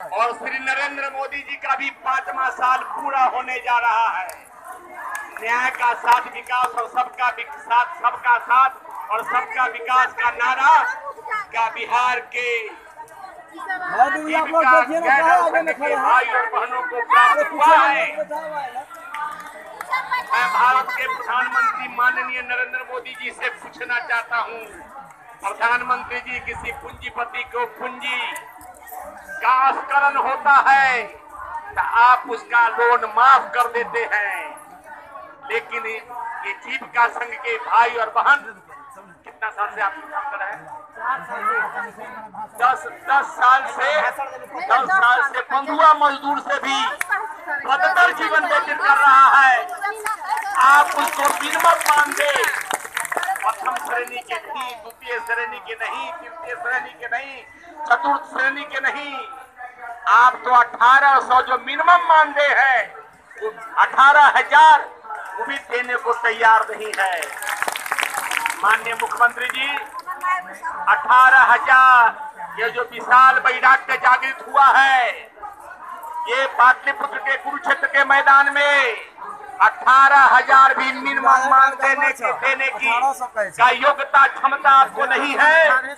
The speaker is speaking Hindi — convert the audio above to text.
और श्री नरेंद्र मोदी जी का भी पांचवा साल पूरा होने जा रहा है। न्याय का साथ विकास और सबका साथ सबका साथ और सबका विकास का नारा का बिहार के भाई और बहनों को प्राप्त हुआ है। मैं भारत के प्रधानमंत्री माननीय नरेंद्र मोदी जी से पूछना चाहता हूँ। प्रधानमंत्री जी किसी पूंजीपति को पूंजी का अस्करण होता है तो आप उसका लोन माफ़ कर देते हैं। लेकिन ये जीविका संघ के भाई और बहन, कितना साल से आप काम कर रहे हैं? दस दस साल से, दस साल से बंधुआ मजदूर से भी बदतर जीवन व्यतीत कर रहा है। आप उसको मिनिमम मान दे श्रेणी के नहीं, द्वितीय श्रेणी के नहीं, तृतीय श्रेणी के नहीं, चतुर्थ श्रेणी के नहीं। आप तो अठारह सौ जो मिनिमम मानते हैं वो अठारह हज़ार वो भी देने को तैयार नहीं है। माननीय मुख्यमंत्री जी, अठारह हज़ार, ये जो विशाल बैराग्य जागृत हुआ है, ये पाटलिपुत्र के कुरुक्षेत्र के मैदान में अठारह हज़ार भी निर्माण मांग देने के देने की। का योग्यता क्षमता आपको नहीं है।